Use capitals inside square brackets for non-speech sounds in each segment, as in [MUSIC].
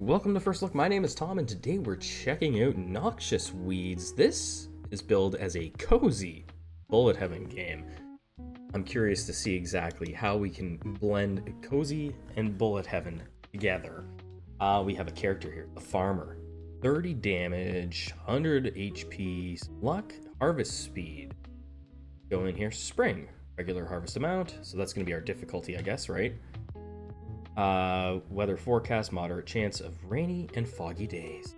Welcome to First Look. My name is Tom, and today we're checking out Noxious Weeds. This is billed as a cozy bullet heaven game. I'm curious to see exactly how we can blend cozy and bullet heaven together. Uh, we have a character here, the farmer. 30 damage, 100 HP, luck, harvest speed. Go in here, spring, regular harvest amount. So that's going to be our difficulty, I guess, right? Uh, weather forecast, moderate chance of rainy and foggy days.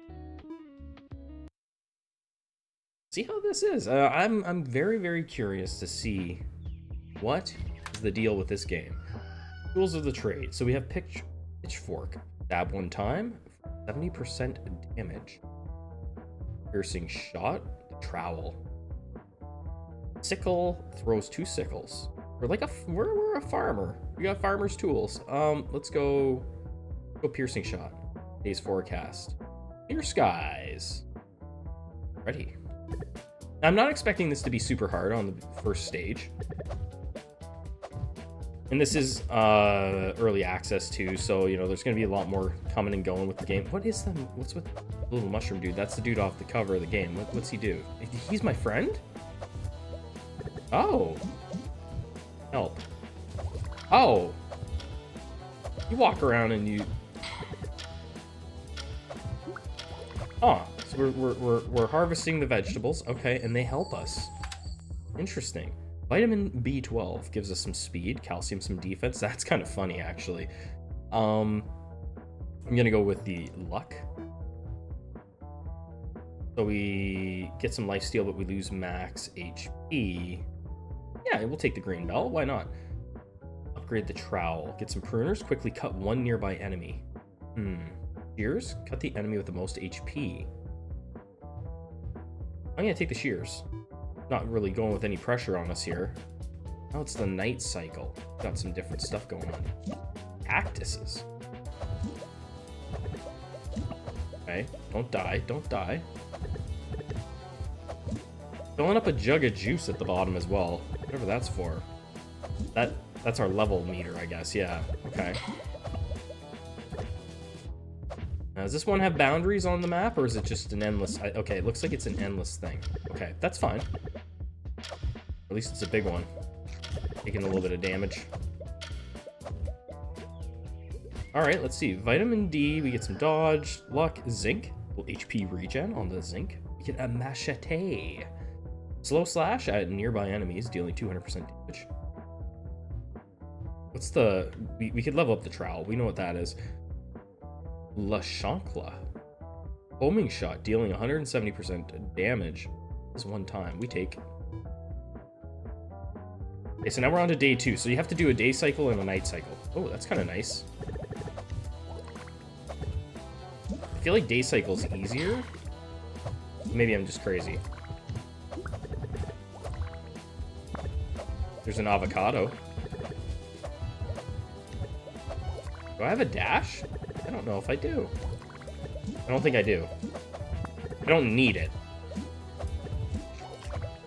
See how this is. Uh, I'm I'm very very curious to see what is the deal with this game. Tools of the trade. So we have pitch, pitchfork, stab one time, 70% damage. Piercing shot, the trowel. Sickle throws two sickles. We're like a we're, we're a farmer. We got farmer's tools. Um, let's go go piercing shot. Days forecast. Clear skies. Ready. I'm not expecting this to be super hard on the first stage. And this is uh, early access too, so you know there's gonna be a lot more coming and going with the game. What is the what's with the little mushroom dude? That's the dude off the cover of the game. What, what's he do? He's my friend? Oh. Help. Oh! You walk around and you... Oh, so we're, we're, we're, we're harvesting the vegetables. Okay, and they help us. Interesting. Vitamin B12 gives us some speed, calcium some defense. [LAUGHS] That's kind of funny, actually. Um, I'm gonna go with the luck. So we get some life steal, but we lose max HP. Yeah, we'll take the green bell. Why not? Upgrade the trowel. Get some pruners. Quickly cut one nearby enemy. Hmm. Shears? Cut the enemy with the most HP. I'm gonna take the shears. Not really going with any pressure on us here. Oh, it's the night cycle. Got some different stuff going on. Cactuses. Okay, don't die, don't die. Filling up a jug of juice at the bottom as well. Whatever that's for. That That's our level meter, I guess. Yeah, okay. Now, does this one have boundaries on the map, or is it just an endless... I, okay, it looks like it's an endless thing. Okay, that's fine. At least it's a big one. Taking a little bit of damage. Alright, let's see. Vitamin D, we get some dodge, luck, zinc. HP regen on the zinc. We get a machete. Slow slash at nearby enemies, dealing 200% damage. What's the... We, we could level up the trowel. We know what that is. La Chancla. Homing shot, dealing 170% damage. This one time. We take... Okay, so now we're on to day two. So you have to do a day cycle and a night cycle. Oh, that's kind of nice. I feel like day cycle's easier. Maybe I'm just crazy. There's an avocado. Do I have a dash? I don't know if I do. I don't think I do. I don't need it.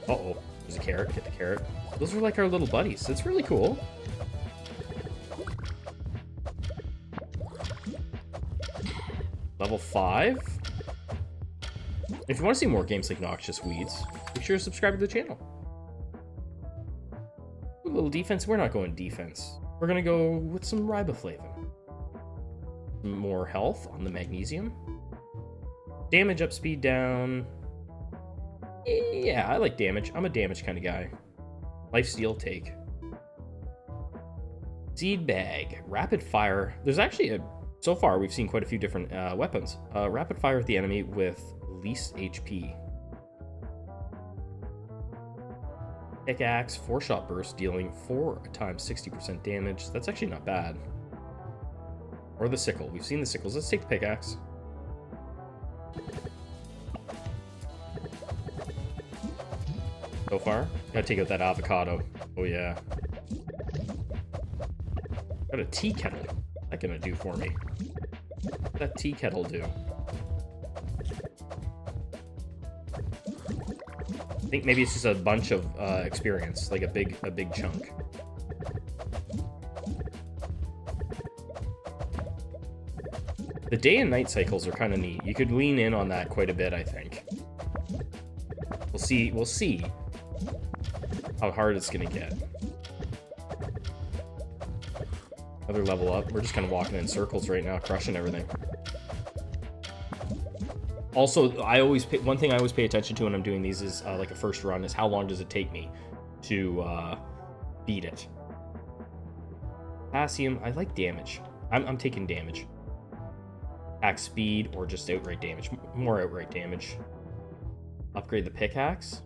Uh-oh. There's a carrot. Get the carrot. Those are like our little buddies. It's really cool. Level 5? If you want to see more games like Noxious Weeds, make sure to subscribe to the channel little defense. We're not going defense. We're gonna go with some riboflavin. More health on the magnesium. Damage up, speed down. Yeah, I like damage. I'm a damage kind of guy. Life steal take. Seed bag. Rapid fire. There's actually a... So far, we've seen quite a few different uh, weapons. Uh, rapid fire at the enemy with least HP. Pickaxe, 4-shot burst, dealing 4 times 60% damage. That's actually not bad. Or the sickle. We've seen the sickles. Let's take the pickaxe. So far. Gotta take out that avocado. Oh yeah. Got a tea kettle. What's that gonna do for me? What that tea kettle do? I think maybe it's just a bunch of uh, experience, like a big a big chunk. Day and night cycles are kind of neat. You could lean in on that quite a bit, I think. We'll see. We'll see how hard it's gonna get. Another level up. We're just kind of walking in circles right now, crushing everything. Also, I always pay, one thing I always pay attention to when I'm doing these is uh, like a first run is how long does it take me to uh, beat it. Potassium, I like damage. I'm, I'm taking damage. Attack speed or just outright damage. More outright damage. Upgrade the pickaxe.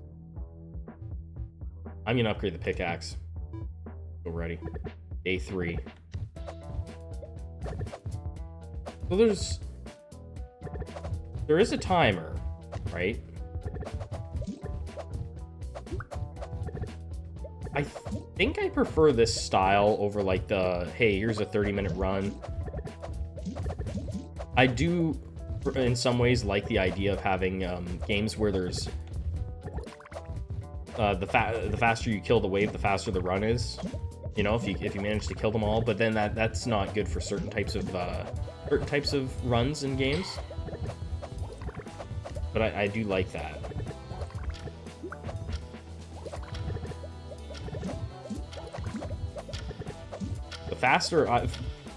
I'm gonna upgrade the pickaxe. Go ready. Day three. So there's there is a timer, right? I think I prefer this style over like the, hey, here's a 30 minute run. I do, in some ways, like the idea of having um, games where there's uh, the fa the faster you kill the wave, the faster the run is. You know, if you if you manage to kill them all, but then that that's not good for certain types of uh, certain types of runs in games. But I, I do like that. The faster, I,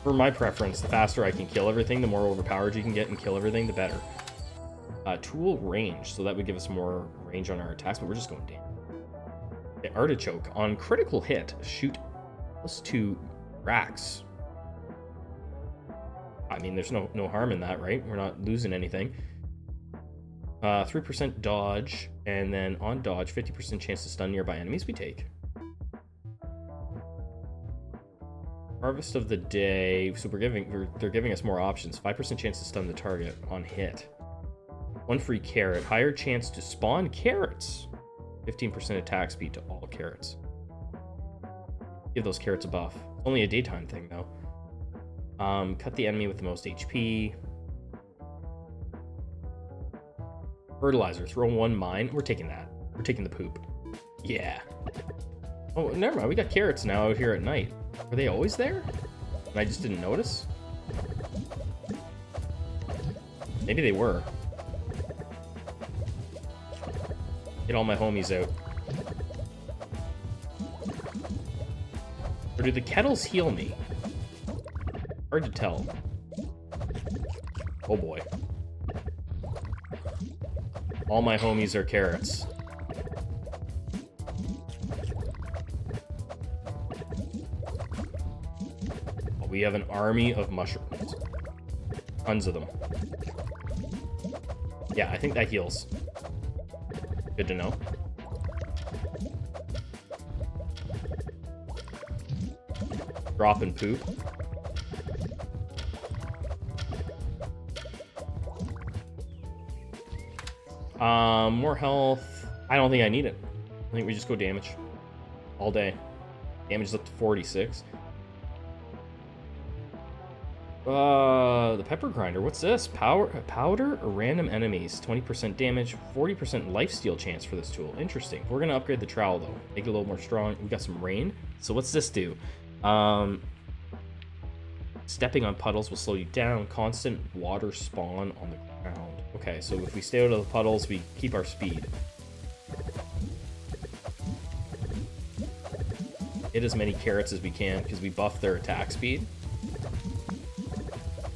for my preference, the faster I can kill everything, the more overpowered you can get and kill everything, the better. Uh, tool range, so that would give us more range on our attacks, but we're just going down. The artichoke. On critical hit, shoot plus two racks. I mean, there's no, no harm in that, right? We're not losing anything. 3% uh, dodge, and then on dodge, 50% chance to stun nearby enemies we take. Harvest of the day. So we're giving they're giving us more options. 5% chance to stun the target on hit. One free carrot. Higher chance to spawn carrots. 15% attack speed to all carrots. Give those carrots a buff. Only a daytime thing though. Um, cut the enemy with the most HP. Fertilizer. Throw one mine. We're taking that. We're taking the poop. Yeah. Oh, never mind. We got carrots now out here at night. Were they always there? And I just didn't notice? Maybe they were. Get all my homies out. Or do the kettles heal me? Hard to tell. Oh boy. All my homies are carrots. We have an army of mushrooms. Tons of them. Yeah, I think that heals. Good to know. Drop and poop. Um, more health. I don't think I need it. I think we just go damage. All day. Damage is up to 46. Uh, the pepper grinder. What's this? Power, powder random enemies. 20% damage, 40% lifesteal chance for this tool. Interesting. We're gonna upgrade the trowel though. Make it a little more strong. We got some rain. So what's this do? Um, stepping on puddles will slow you down. Constant water spawn on the ground. Okay, so if we stay out of the puddles, we keep our speed. Hit as many carrots as we can because we buff their attack speed.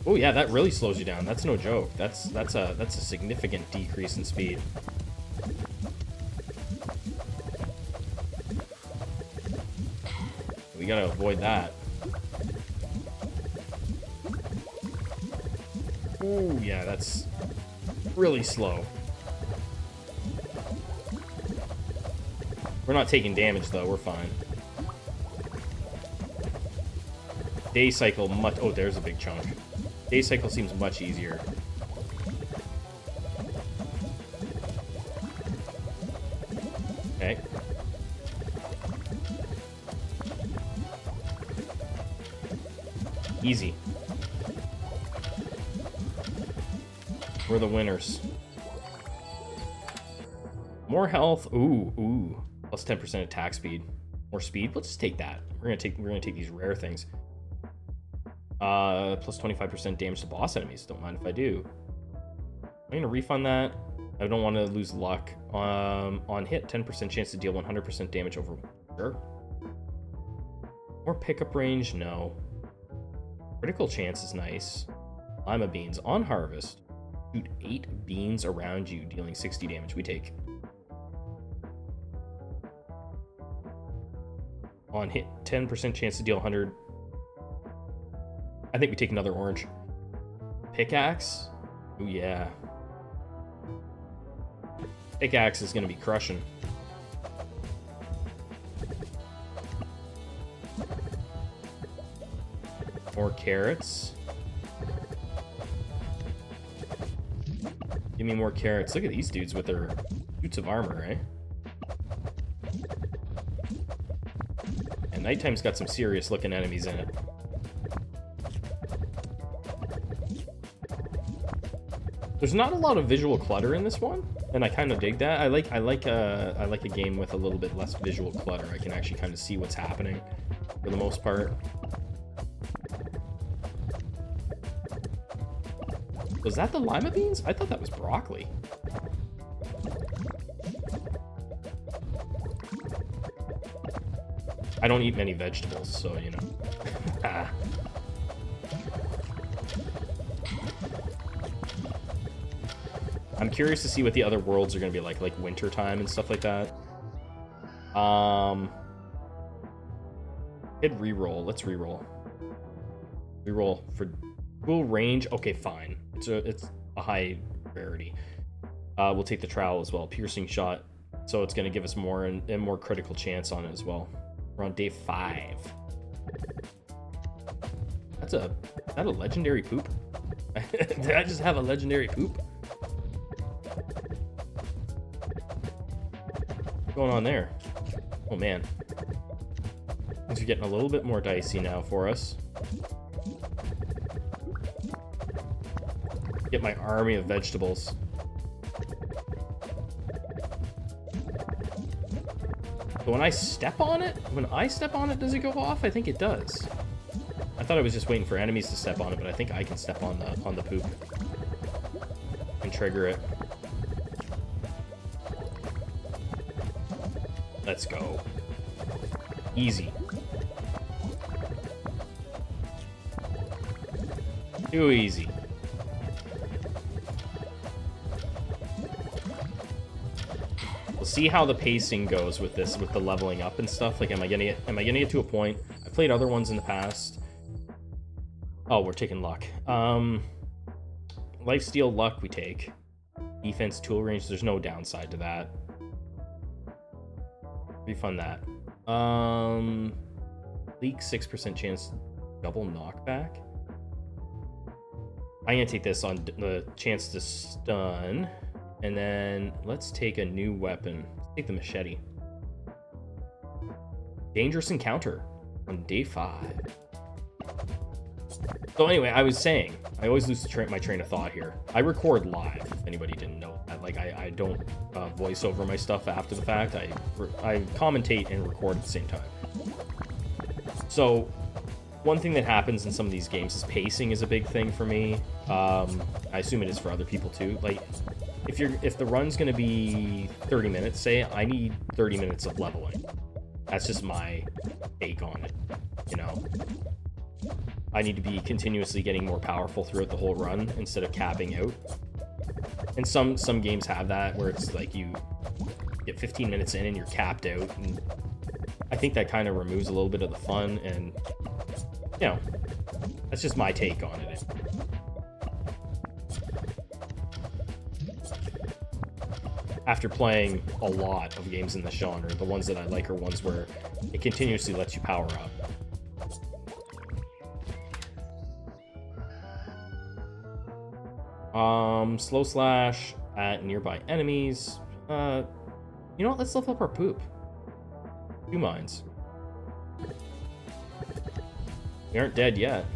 Oh yeah, that really slows you down. That's no joke. That's that's a that's a significant decrease in speed. We gotta avoid that. Oh yeah, that's really slow. We're not taking damage though, we're fine. Day cycle much- oh, there's a big chunk. Day cycle seems much easier. Okay. Easy. We're the winners. More health. Ooh, ooh. Plus 10% attack speed. More speed. Let's just take that. We're gonna take we're gonna take these rare things. Uh, plus 25% damage to boss enemies. Don't mind if I do. I'm going to refund that. I don't want to lose luck. Um, on hit, 10% chance to deal 100% damage over... Sure. More pickup range? No. Critical chance is nice. Lima beans. On harvest, shoot 8 beans around you, dealing 60 damage. We take. On hit, 10% chance to deal 100. I think we take another orange. Pickaxe? Oh yeah. Pickaxe is to be crushing. More carrots. Give me more carrots. Look at these dudes with their suits of armor, eh? And nighttime's got some serious looking enemies in it. There's not a lot of visual clutter in this one, and I kind of dig that. I like I like a uh, I like a game with a little bit less visual clutter. I can actually kind of see what's happening for the most part. Was that the lima beans? I thought that was broccoli. I don't eat many vegetables, so, you know. I'm curious to see what the other worlds are going to be like, like wintertime and stuff like that. Um, hit reroll. Let's reroll. Reroll for full range. Okay, fine. It's a it's a high rarity. Uh, we'll take the trowel as well. Piercing shot. So it's going to give us more and, and more critical chance on it as well. We're on day five. That's a that a legendary poop? [LAUGHS] Did I just have a legendary poop? Going on there? Oh man. Things are getting a little bit more dicey now for us. get my army of vegetables. But when I step on it, when I step on it, does it go off? I think it does. I thought I was just waiting for enemies to step on it, but I think I can step on the on the poop and trigger it. Let's go. Easy. Too easy. We'll see how the pacing goes with this, with the leveling up and stuff. Like, am I getting it? Am I getting it to a point? I played other ones in the past. Oh, we're taking luck. Um, life steal luck we take. Defense tool range. There's no downside to that. Refund that. Um, leak six percent chance double knockback. I'm gonna take this on the chance to stun. And then let's take a new weapon. Let's take the machete. Dangerous encounter on day five. So anyway, I was saying, I always lose tra my train of thought here. I record live, if anybody didn't know that. Like, I, I don't uh, voice over my stuff after the fact. I, I commentate and record at the same time. So, one thing that happens in some of these games is pacing is a big thing for me. Um, I assume it is for other people too. Like, if you're if the run's going to be 30 minutes, say, I need 30 minutes of leveling. That's just my take on it, you know. I need to be continuously getting more powerful throughout the whole run instead of capping out. And some some games have that where it's like you get 15 minutes in and you're capped out and I think that kind of removes a little bit of the fun and you know, that's just my take on it. after playing a lot of games in the genre, the ones that I like are ones where it continuously lets you power up. Um, slow slash at nearby enemies. Uh, you know what? Let's level up our poop. Two mines. We aren't dead yet.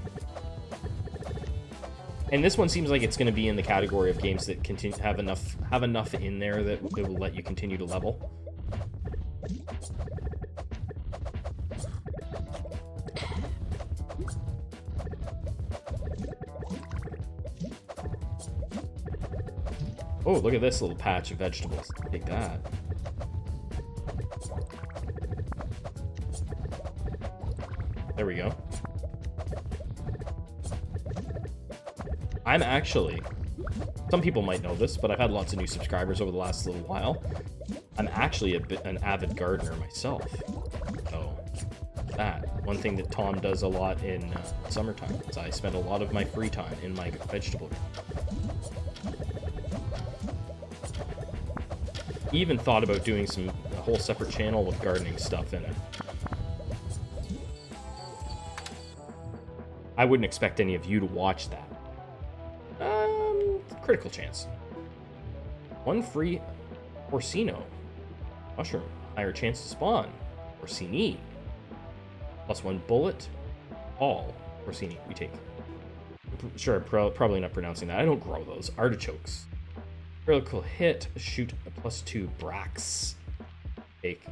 And this one seems like it's going to be in the category of games that continue have enough have enough in there that it will let you continue to level. Oh, look at this little patch of vegetables. Take that. There we go. I'm actually, some people might know this, but I've had lots of new subscribers over the last little while. I'm actually a bit an avid gardener myself. So, that. One thing that Tom does a lot in uh, summertime is I spend a lot of my free time in my vegetable He even thought about doing some a whole separate channel with gardening stuff in it. I wouldn't expect any of you to watch that. Um, critical chance. One free Orsino. Mushroom. Higher chance to spawn. Orsini. Plus one bullet. All Orsini we take. Sure, pro probably not pronouncing that. I don't grow those. Artichokes. Critical hit. Shoot plus two Brax. Take.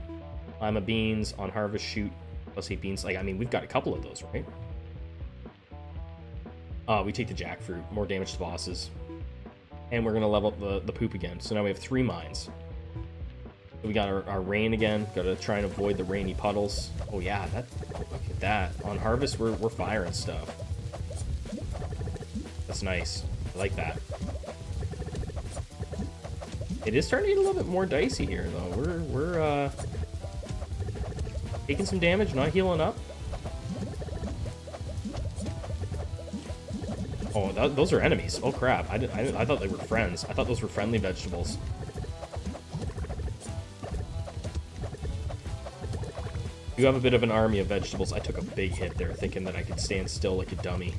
Lima beans on harvest shoot. Plus eight beans. Like, I mean, we've got a couple of those, right? Uh, we take the jackfruit, more damage to bosses. And we're gonna level up the, the poop again. So now we have three mines. We got our, our rain again. Gotta try and avoid the rainy puddles. Oh yeah, that look at that. On harvest we're we're firing stuff. That's nice. I like that. It is starting to get a little bit more dicey here though. We're we're uh taking some damage, not healing up. Oh, that, those are enemies. Oh crap! I, did, I, I thought they were friends. I thought those were friendly vegetables. You have a bit of an army of vegetables. I took a big hit there, thinking that I could stand still like a dummy.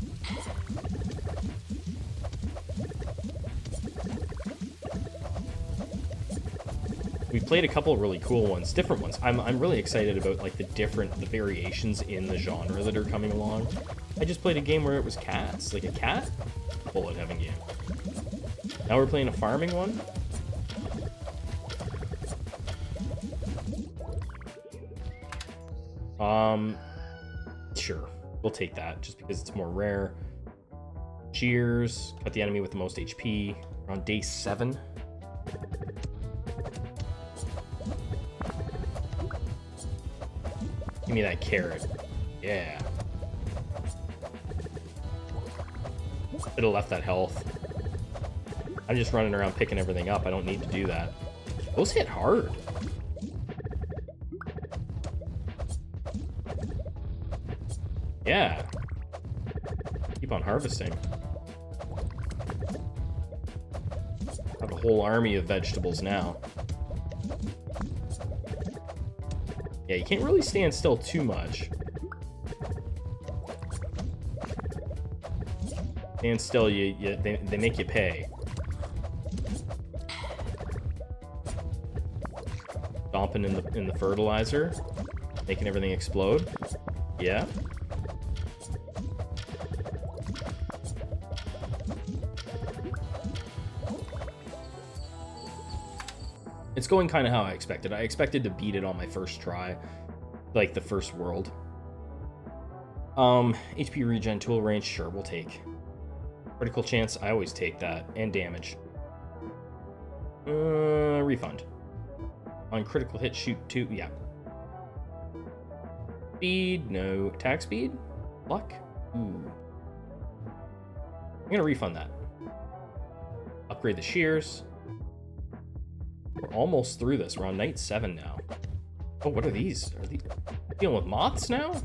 We played a couple really cool ones, different ones. I'm, I'm really excited about like the different, the variations in the genre that are coming along. I just played a game where it was cats, like a cat bullet heaven game. Now we're playing a farming one. Um, sure, we'll take that just because it's more rare. Shears, cut the enemy with the most HP. We're on day seven. Me that carrot. Yeah. Should have left that health. I'm just running around picking everything up. I don't need to do that. Those hit hard. Yeah. Keep on harvesting. Have a whole army of vegetables now. Yeah, you can't really stand still too much. And still, you, you they, they make you pay. Dumping in the in the fertilizer, making everything explode. Yeah. It's going kind of how I expected. I expected to beat it on my first try, like the first world. Um, HP regen tool range, sure, we'll take. Critical chance, I always take that. And damage. Uh, refund. On critical hit, shoot two. Yeah. Speed, no. Attack speed? Luck? Ooh. I'm gonna refund that. Upgrade the shears. We're almost through this. We're on night seven now. Oh, what are these? Are these dealing with moths now?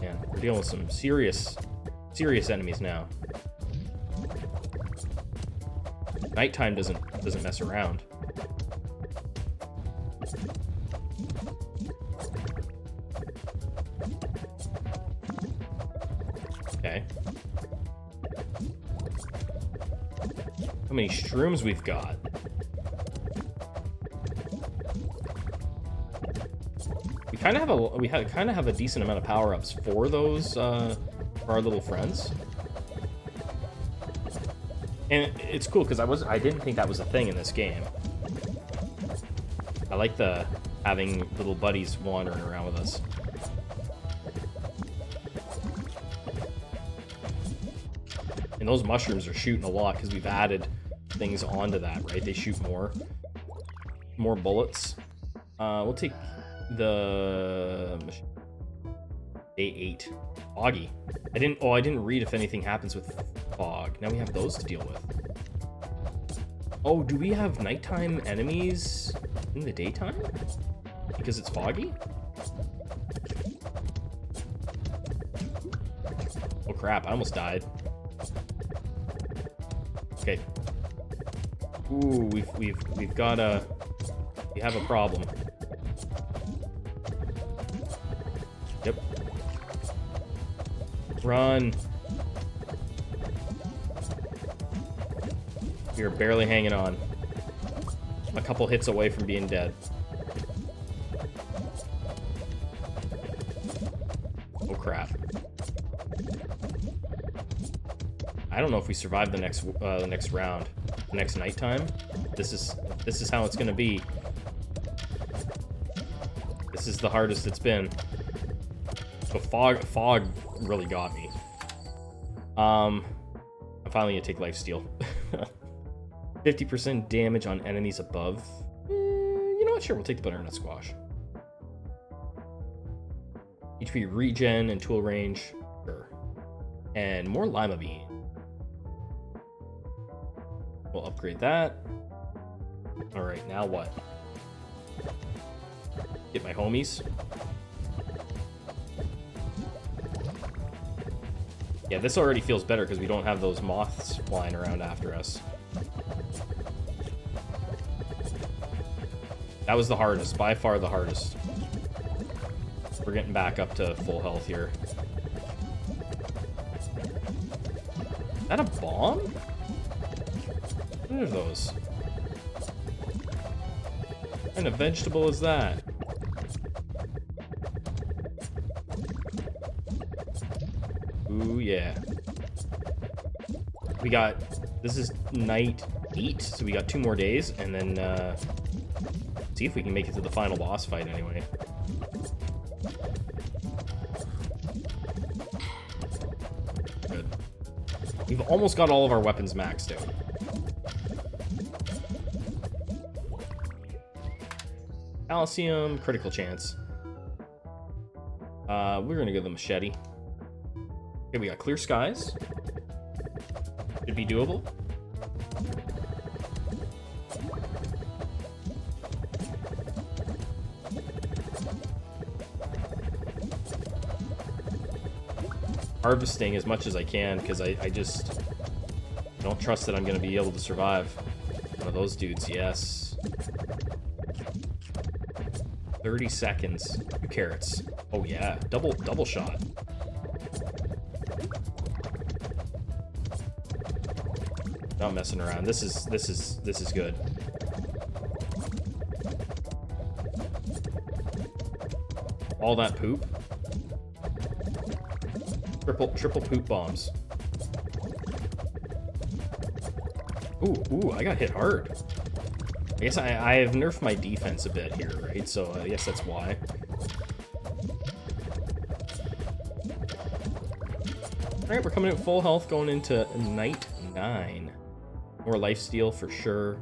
Man, we're dealing with some serious, serious enemies now. Nighttime doesn't doesn't mess around. Okay. How many shrooms we've got? Kind of have a we have kind of have a decent amount of power ups for those uh, for our little friends. And it's cool because I was I didn't think that was a thing in this game. I like the having little buddies wandering around with us. And those mushrooms are shooting a lot because we've added things onto that, right? They shoot more, more bullets. Uh, we'll take the day eight. Foggy. I didn't. Oh, I didn't read if anything happens with fog. Now we have those to deal with. Oh, do we have nighttime enemies in the daytime? Because it's foggy? Oh crap, I almost died. Okay. Ooh, we've we've we've got a we have a problem. Run. Are barely hanging on. A couple hits away from being dead. Oh crap. I don't know if we survive the next uh, the next round, the next nighttime. This is this is how it's gonna be. This is the hardest it's been. So fog fog really got me. Um, I'm finally gonna take life steal. [LAUGHS] 50% damage on enemies above. Eh, you know what? Sure, we'll take the butternut squash. HP regen and tool range. Sure. And more lima bean. We'll upgrade that. Alright, now what? Get my homies. Yeah, this already feels better because we don't have those moths flying around after us. That was the hardest, by far the hardest. We're getting back up to full health here. Is that a bomb? What are those? What kind of vegetable is that? Got... This is night 8, so we got two more days, and then, uh... See if we can make it to the final boss fight anyway. Good. We've almost got all of our weapons maxed out. Calcium, critical chance. Uh, we're gonna go the machete. Okay, we got clear skies. Should be doable. harvesting as much as I can because I, I just don't trust that I'm going to be able to survive. One of those dudes, yes. 30 seconds. Two carrots. Oh yeah, double double shot. Not messing around. This is this is this is good. All that poop. Triple, triple poop bombs. Ooh, ooh, I got hit hard. I guess I, I have nerfed my defense a bit here, right? So uh, I guess that's why. Alright, we're coming at full health going into night 9. More life steal for sure.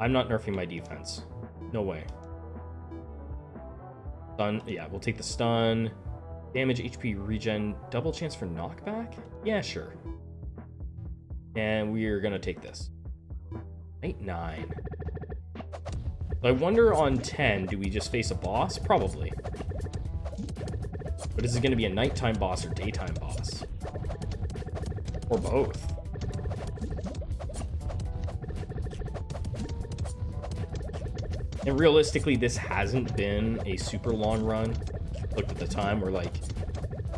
I'm not nerfing my defense. No way. Stun, yeah, we'll take the stun. Damage, HP, regen, double chance for knockback? Yeah, sure. And we're gonna take this. Night 9. I wonder on 10, do we just face a boss? Probably. But is it gonna be a nighttime boss or daytime boss? Or both? And realistically, this hasn't been a super long run looked at the time, we're like,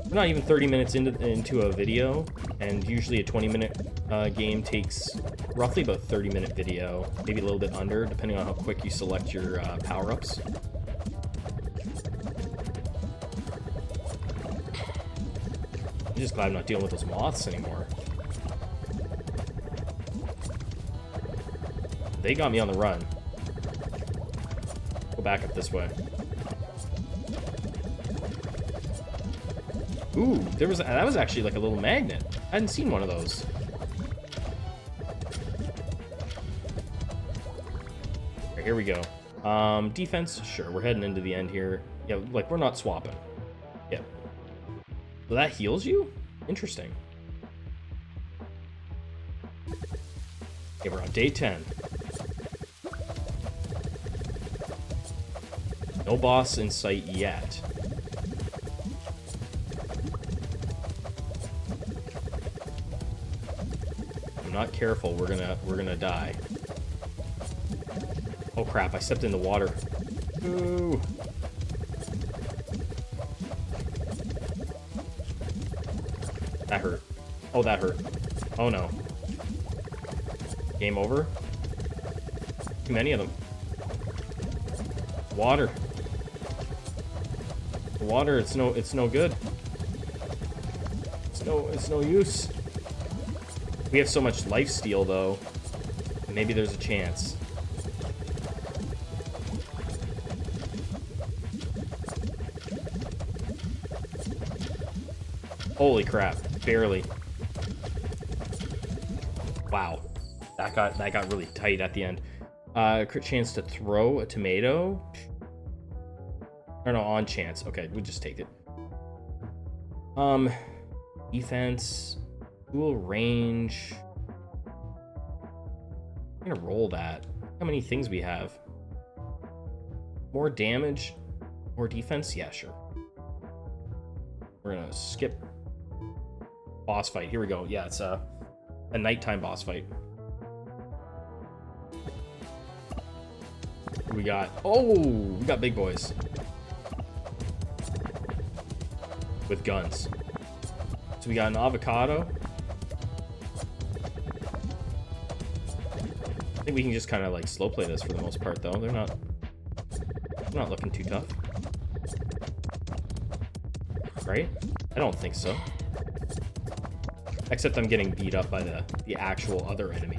we're not even 30 minutes into, into a video, and usually a 20 minute uh, game takes roughly about 30 minute video, maybe a little bit under, depending on how quick you select your uh, power-ups. I'm just glad I'm not dealing with those moths anymore. They got me on the run. Go back up this way. Ooh, there was that was actually like a little magnet. I hadn't seen one of those. Right, here we go. Um, defense, sure, we're heading into the end here. Yeah, like, we're not swapping. Yeah. So that heals you? Interesting. Okay, we're on day 10. No boss in sight yet. I'm not careful, we're gonna we're gonna die. Oh crap, I stepped in the water. Ooh. That hurt. Oh, that hurt. Oh no. Game over? Too many of them. Water. Water, it's no it's no good. It's no it's no use. We have so much life steal though. Maybe there's a chance. Holy crap, barely. Wow. That got that got really tight at the end. Uh chance to throw a tomato. Or no, on chance. Okay, we'll just take it. Um defense. Dual range. I'm gonna roll that. How many things we have? More damage? More defense? Yeah, sure. We're gonna skip boss fight. Here we go. Yeah, it's a, a nighttime boss fight. We got... Oh! We got big boys. With guns. So we got an avocado. I think we can just kind of like slow play this for the most part though. They're not... They're not looking too tough. Right? I don't think so. Except I'm getting beat up by the, the actual other enemy.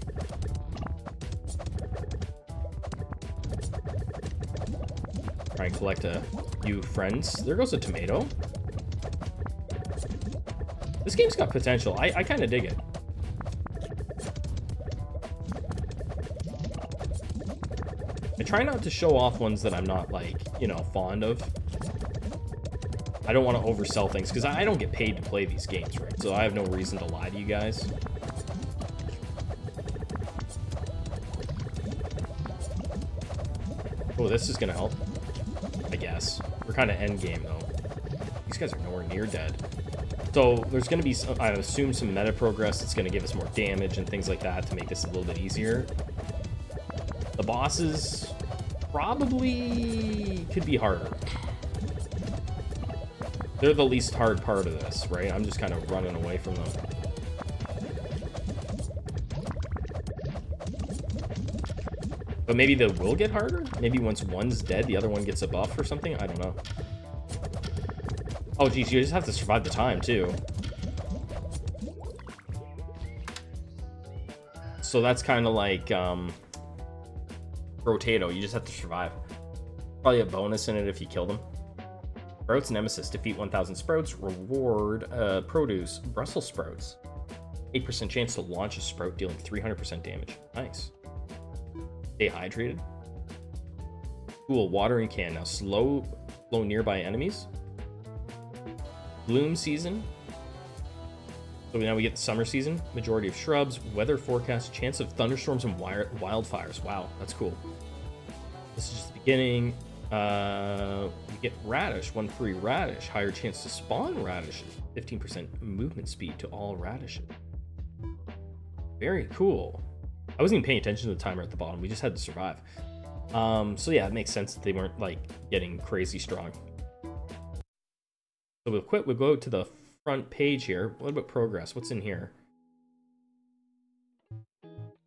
Try and collect a few friends. There goes a tomato. This game's got potential. I, I kind of dig it. I try not to show off ones that I'm not, like, you know, fond of. I don't want to oversell things, because I don't get paid to play these games, right? So I have no reason to lie to you guys. Oh, this is gonna help. I guess. We're kind of end game, though. These guys are nowhere near dead. So there's going to be, some, I assume, some meta progress that's going to give us more damage and things like that to make this a little bit easier. The bosses probably could be harder. They're the least hard part of this, right? I'm just kind of running away from them. But maybe they will get harder? Maybe once one's dead, the other one gets a buff or something? I don't know. Oh, geez, you just have to survive the time, too. So that's kind of like, um... Brotato, you just have to survive. Probably a bonus in it if you kill them. Sprouts Nemesis. Defeat 1,000 sprouts. Reward uh, produce Brussels sprouts. 8% chance to launch a sprout, dealing 300% damage. Nice. Stay hydrated. Cool. Watering can. Now slow, slow nearby enemies. Bloom season. So now we get the summer season. Majority of shrubs. Weather forecast. Chance of thunderstorms and wildfires. Wow, that's cool. This is just the beginning. Uh, we get radish, one free radish, higher chance to spawn radishes, 15% movement speed to all radishes. Very cool. I wasn't even paying attention to the timer at the bottom. We just had to survive. Um, so yeah, it makes sense that they weren't like getting crazy strong. So we'll quit. We'll go to the front page here. What about progress? What's in here?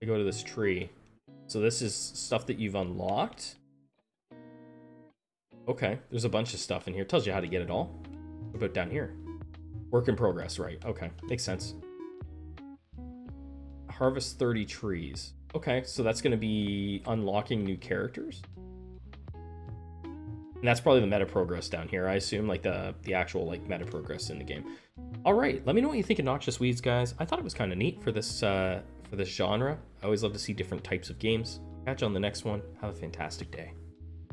We go to this tree. So this is stuff that you've unlocked. Okay, there's a bunch of stuff in here. Tells you how to get it all. What about down here? Work in progress, right. Okay, makes sense. Harvest 30 trees. Okay, so that's going to be unlocking new characters. And that's probably the meta progress down here, I assume, like the, the actual like meta progress in the game. All right, let me know what you think of Noxious Weeds, guys. I thought it was kind of neat for this uh, for this genre. I always love to see different types of games. Catch you on the next one. Have a fantastic day.